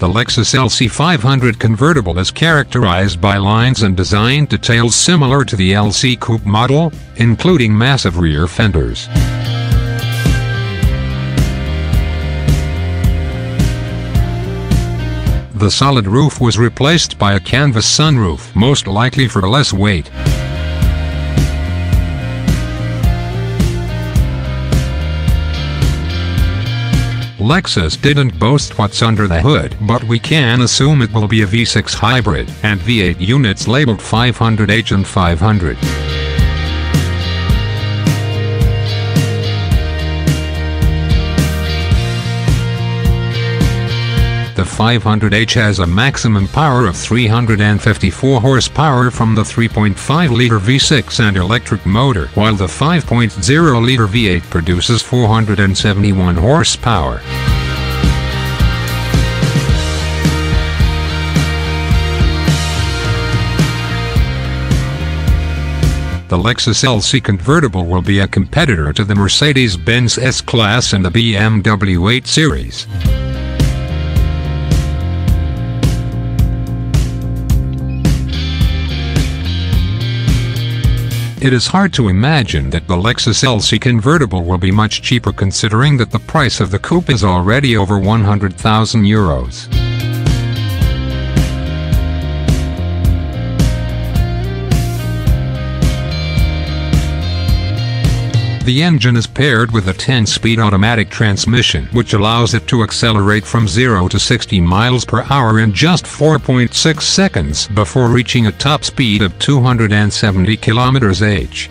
The Lexus LC500 convertible is characterized by lines and design details similar to the LC Coupe model, including massive rear fenders. The solid roof was replaced by a canvas sunroof, most likely for less weight. Lexus didn't boast what's under the hood, but we can assume it will be a V6 hybrid and V8 units labeled 500H and 500. The 500H has a maximum power of 354 horsepower from the 3.5-liter V6 and electric motor, while the 5.0-liter V8 produces 471 horsepower. The Lexus LC convertible will be a competitor to the Mercedes-Benz S-Class and the BMW 8 Series. It is hard to imagine that the Lexus LC convertible will be much cheaper considering that the price of the coupe is already over 100,000 euros. The engine is paired with a 10-speed automatic transmission which allows it to accelerate from 0 to 60 miles per hour in just 4.6 seconds before reaching a top speed of 270 kilometers h.